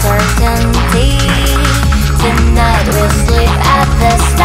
certainty Tonight we'll sleep at this